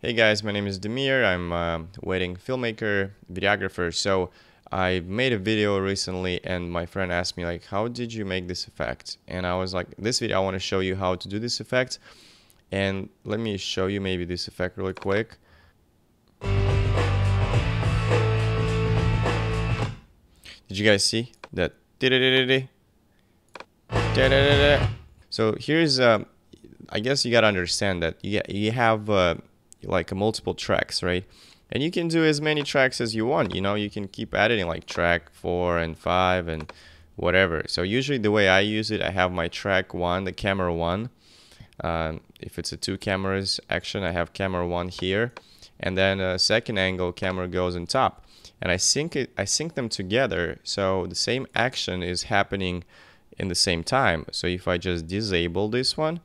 Hey guys, my name is Damir. I'm a wedding filmmaker, videographer. So I made a video recently and my friend asked me like, how did you make this effect? And I was like, this video, I want to show you how to do this effect. And let me show you maybe this effect really quick. Did you guys see that? So here's, uh, I guess you gotta understand that you, you have uh, like multiple tracks, right? And you can do as many tracks as you want. You know, you can keep editing like track four and five and whatever. So usually the way I use it, I have my track one, the camera one. Um, if it's a two cameras action, I have camera one here, and then a second angle camera goes on top, and I sync it. I sync them together, so the same action is happening in the same time. So if I just disable this one,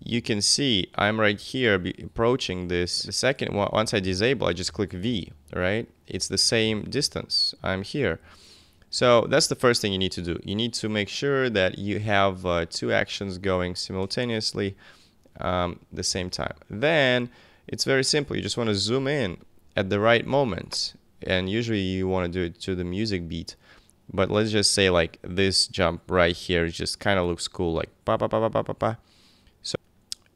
you can see I'm right here approaching this. The second one, once I disable, I just click V, right? It's the same distance. I'm here. So that's the first thing you need to do. You need to make sure that you have uh, two actions going simultaneously um, the same time. Then it's very simple. You just want to zoom in at the right moment. And usually you want to do it to the music beat. But let's just say like this jump right here just kind of looks cool. Like ba ba ba ba ba ba ba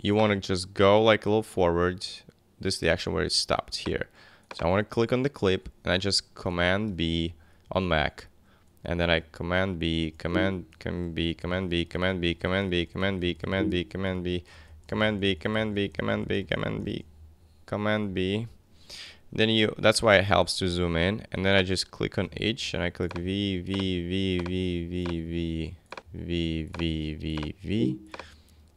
you want to just go like a little forward. This is the action where it stopped here. So I want to click on the clip and I just command B on Mac. And then I command B, command, command B, command B, command B, command B, command B, command B, command B, command B, command B, command B, command B, command B. Then you, that's why it helps to zoom in. And then I just click on H and I click V, V, V, V, V, V, V, V, V, V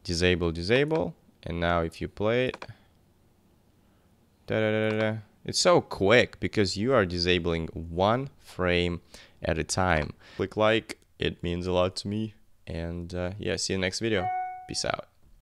disable disable and now if you play it da -da -da it's so quick because you are disabling one frame at a time. Click like it means a lot to me and uh, yeah see you in the next video. Peace out